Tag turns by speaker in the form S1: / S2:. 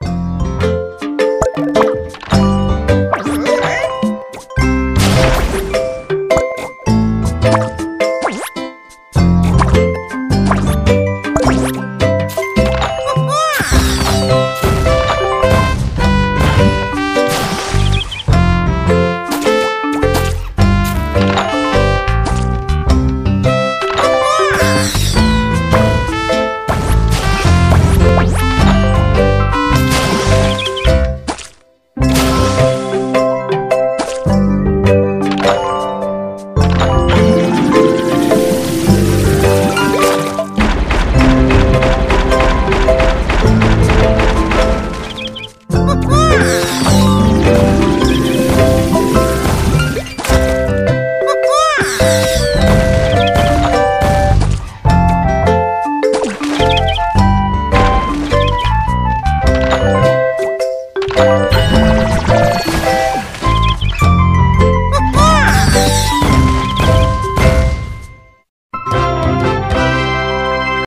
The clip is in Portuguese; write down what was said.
S1: Bye. Música